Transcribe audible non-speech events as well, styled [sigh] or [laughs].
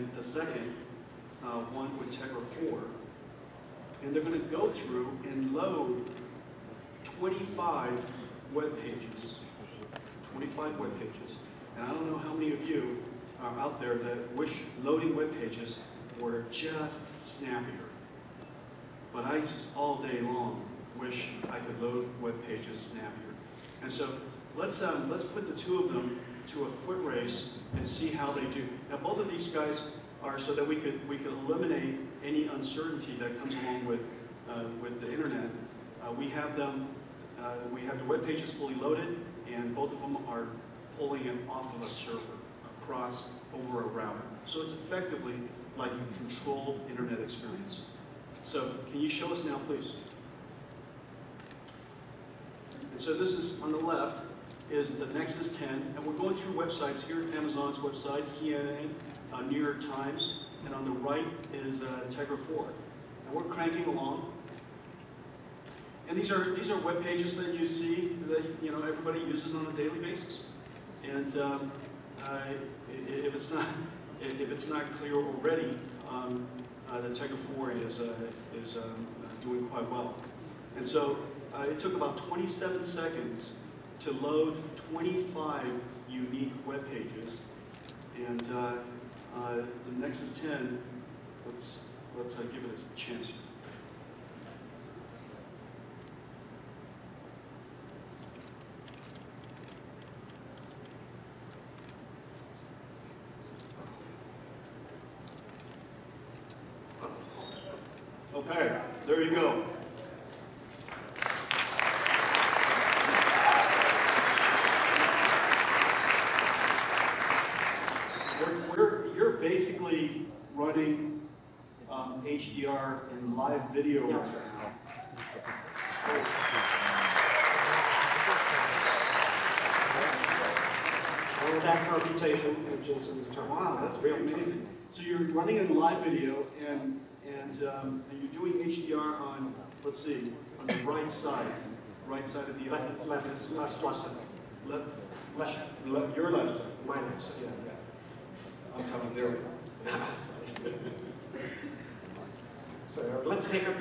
and the second uh, one with Tegra 4. And they're going to go through and load 25 web pages. 25 web pages. And I don't know how many of you are out there that wish loading web pages were just snappier. But I just all day long wish I could load web pages snappier. And so let's um, let's put the two of them to a foot race and see how they do. Now both of these guys are so that we could we could eliminate any uncertainty that comes along with uh, with the internet. Uh, we have them uh, we have the web pages fully loaded, and both of them are pulling it off of a server across over a router. So it's effectively like a controlled internet experience. So can you show us now, please? And so this is on the left is the Nexus 10, and we're going through websites here, Amazon's website, CNN, uh, New York Times, and on the right is uh, Tegra 4. And we're cranking along. And these are these are web pages that you see that you know everybody uses on a daily basis. And um, uh, if it's not if it's not clear already, um, uh, the Tegra 4 is uh, is um, doing quite well. And so uh, it took about 27 seconds to load 25 unique web pages. And uh, uh, the Nexus 10, let's, let's uh, give it a chance. Okay, there you go. We're, you're basically running um, HDR in live video right now. All of that computation in Jensen's term. Wow, that's real amazing. So you're running in live video and, and, um, and you're doing HDR on, let's see, on the right side, right side of the Left, left, left, left side. Left, Left, left, your left side. my left side. I'm coming there. [laughs] So let's take a picture.